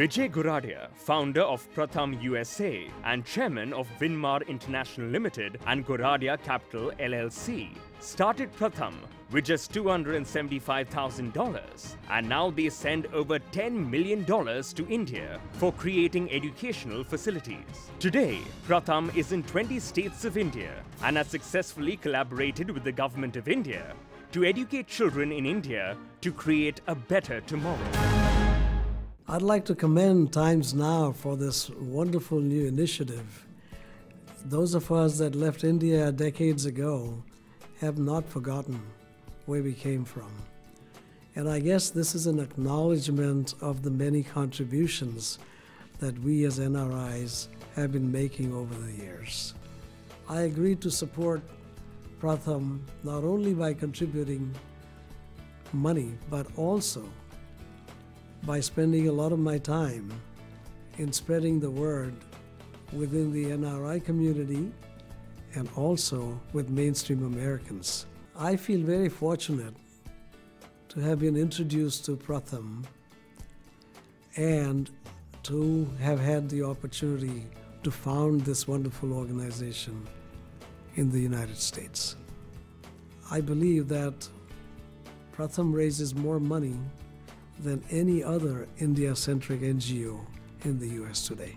Vijay Goradia, founder of Pratham USA and chairman of Vinmar International Limited and Goradia Capital LLC, started Pratham with just $275,000 and now they send over $10 million to India for creating educational facilities. Today, Pratham is in 20 states of India and has successfully collaborated with the government of India to educate children in India to create a better tomorrow. I'd like to commend Times Now for this wonderful new initiative. Those of us that left India decades ago have not forgotten where we came from. And I guess this is an acknowledgement of the many contributions that we as NRIs have been making over the years. I agreed to support Pratham not only by contributing money, but also by spending a lot of my time in spreading the word within the NRI community and also with mainstream Americans. I feel very fortunate to have been introduced to Pratham and to have had the opportunity to found this wonderful organization in the United States. I believe that Pratham raises more money than any other India centric NGO in the US today.